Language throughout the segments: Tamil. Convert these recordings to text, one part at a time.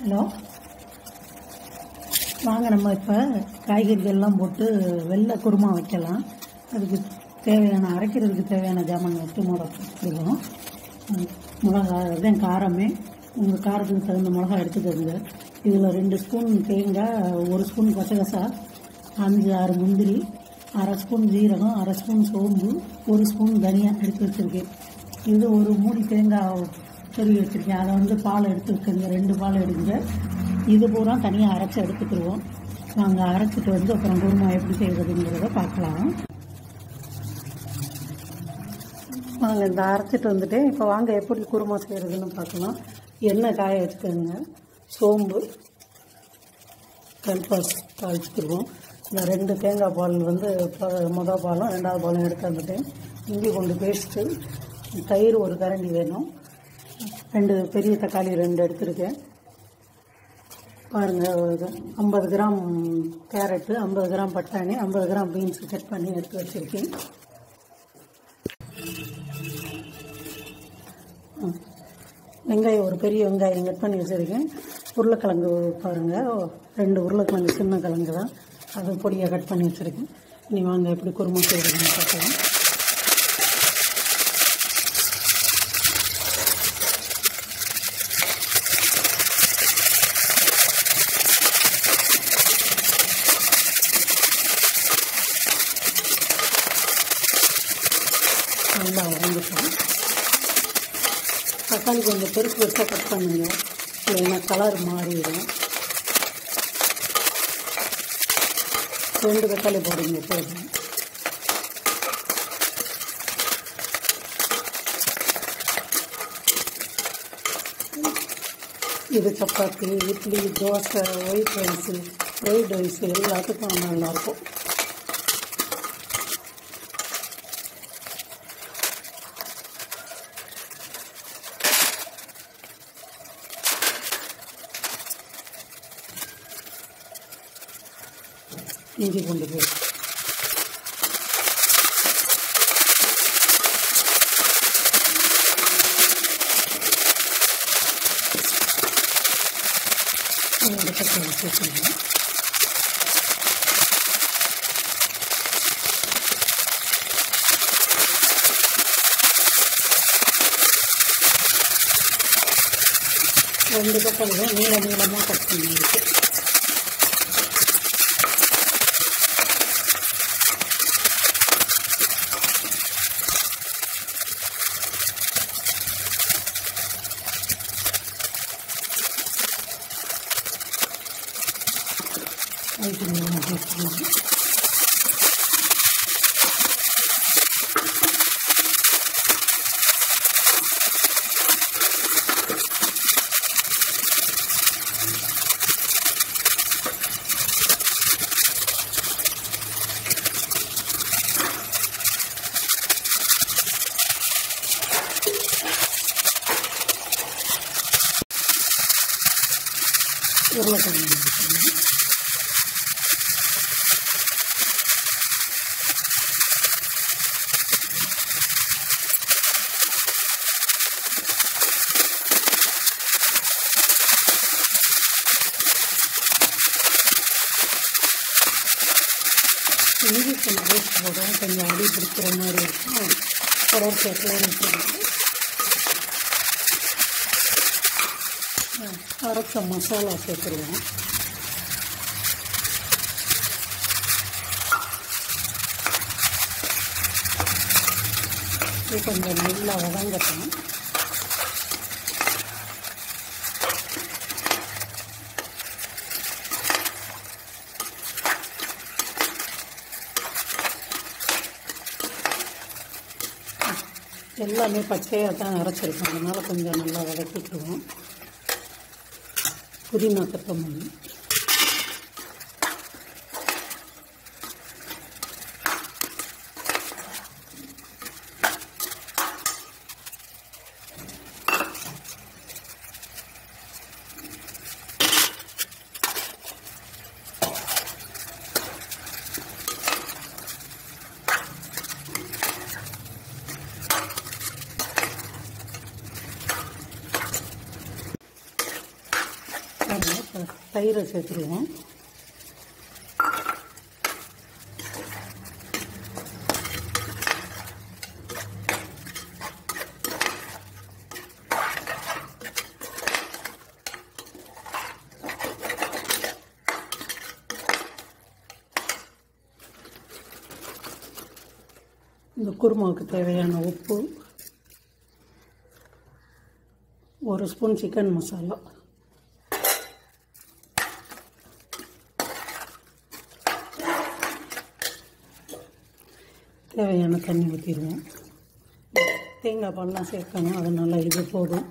ஹலோ. வாங்க நம்ம இப்போ காய்கறிகள்லாம் போட்டு வெள்ளை குருமா வைக்கலாம். அதுக்கு தேவையான அரைக்கிறதுக்கு தேவையான ஜாமான் வச்சு மிளகா மிளகா அதுதான் காரமே. உங்கள் காரத்துக்கு தகுந்த மிளகா எடுத்துக்கோங்க. இதில் ரெண்டு ஸ்பூன் தேங்காய் ஒரு ஸ்பூன் பச்சைகசா அஞ்சு ஆறு முந்திரி அரை ஸ்பூன் ஜீரகம் அரை ஸ்பூன் சோம்பு ஒரு ஸ்பூன் தனியாக எடுத்து வச்சுருக்கேன். இது ஒரு மூடி தேங்காய் துருவி வச்சுருக்கேன். அதை வந்து பால் எடுத்து வச்சுருங்க ரெண்டு பால் எடுங்க. இது பூரா தனியாக அரைச்சி எடுத்துக்கிடுவோம் நாங்கள் அரைச்சிட்டு வந்து அப்புறம் குருமா எப்படி செய்கிறதுங்கிறத பார்க்கலாம். வாங்க இந்த அரைச்சிட்டு வந்துட்டு இப்போ வாங்க எப்படி குருமா செய்கிறதுன்னு பார்க்கலாம். எண்ணெய் காய வச்சுக்கோங்க. சோம்பு கல்பாஸ் காய்ச்சிக்கிடுவோம் இந்த ரெண்டு தேங்காய் பால் வந்து மொதல் பாலும் ரெண்டாவது பாலும் எடுத்து வந்துட்டேன் இஞ்சி கொண்டு பேஸ்ட்டு தயிர் ஒரு கரண்டி வேணும். ரெண்டு பெரிய தக்காளி ரெண்டு எடுத்திருக்கேன். பாருங்கள் ஐம்பது கிராம் கேரட்டு ஐம்பது கிராம் பட்டாணி ஐம்பது கிராம் பீன்ஸ் கட் பண்ணி எடுத்து வச்சுருக்கேன். வெங்காயம் ஒரு பெரிய வெங்காயம் கட் பண்ணி வச்சுருக்கேன். உருளைக்கிழங்கு பாருங்கள் ரெண்டு உருளைக்கிழங்கு சின்ன கிழங்கு தான். அது பொடியாக கட் பண்ணி வச்சுருக்கேன். இனி வாங்க எப்படி குருமா செய்யறதுன்னு பார்க்கலாம். நல்லா வதங்கிட்டோம் தக்காளி கொஞ்சம் பெருசு பெருசாக கட் பண்ணுங்க. இல்லைன்னா கலர் மாறிடும். ரெண்டு தக்காளி போடுங்க போதும். இது chapati idli dosa white rice fried rice எல்லாத்துக்கும் நல்லாயிருக்கும் இஞ்சி கொண்டு போய் அதோட தக்காளி சேர்த்துக்கணும் ரெண்டு தக்காளியும் நீள நீளமாக கட் பண்ணியிருக்கு. அதுக்கு நீளமாக சேர்த்துக்கணும் உருளைக்கிழங்கு சேர்த்துக்கணும். நிறைய கொஞ்சம் கொஞ்சம் அடி பிடிக்கிற மாதிரி இருக்கும். கடற்கரை விட்டுருவோம் அரைச்ச மசாலா சேர்த்துருவோம் இது கொஞ்சம் நல்லா வதங்கட்டும் எல்லாமே பச்சையாக தான் அரைச்சிருக்கோம். அதனால் கொஞ்சம் நல்லா வதக்கிக்குவோம் புதினா கொத்தமல்லி தயிரை சேர்த்துருவோம் இந்த குருமாவுக்கு தேவையான உப்பு ஒரு ஸ்பூன் சிக்கன் மசாலா. தேவையான தண்ணி ஊற்றிடுவோம் தேங்காய் பால்லாம் சேர்க்கணும் அது நல்லா இது போதும்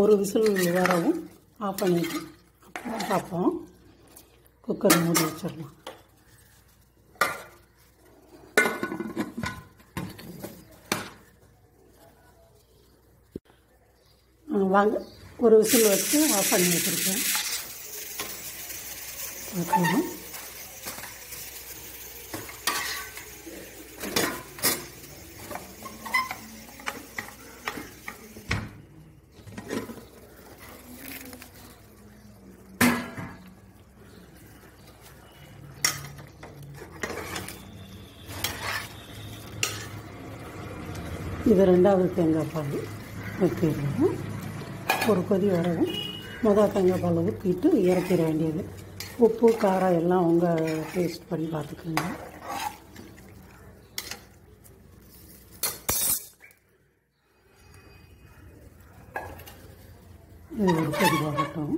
ஒரு விசில் வரவும் ஆஃப் பண்ணிட்டு அப்புறம் பார்ப்போம் குக்கர் மூடி வச்சிடலாம். வாங்க. ஒரு விசில் வச்சு ஆஃப் பண்ணி வச்சுருக்கேன். பார்க்கலாம். இது ரெண்டாவது தேங்காய் பால் ஊற்றிடுவோம் ஒரு கொதி வரவும் மொதல் தேங்காய் பால் ஊற்றிட்டு இறக்கிட வேண்டியது. உப்பு காரம் எல்லாம் உங்கள் டேஸ்ட் பண்ணி பார்த்துக்கோங்க. இது ஒரு கொதி வரட்டும்.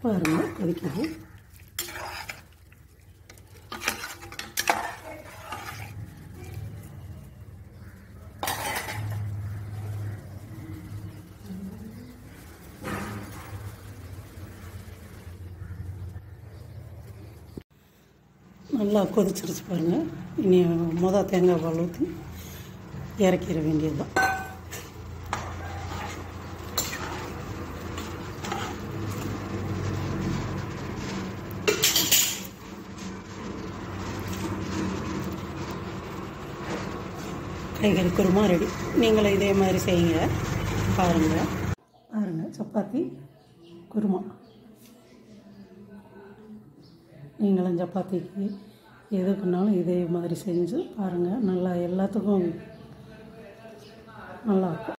பாருங்கள் கொதிக்குது. நல்லா கொதிச்சிருச்சு பாருங்கள் இனி மொதல் தேங்காய் பால் ஊற்றி இறக்கிட வேண்டியது தான் எங்கள் குருமா ரெடி. நீங்களும் இதே மாதிரி செய்யுங்க. பாருங்கள் பாருங்கள் சப்பாத்தி குருமா. நீங்களும் சப்பாத்திக்கு எதுக்குனாலும் இதே மாதிரி செஞ்சு பாருங்கள் நல்லா எல்லாத்துக்கும் நல்லாயிருக்கும்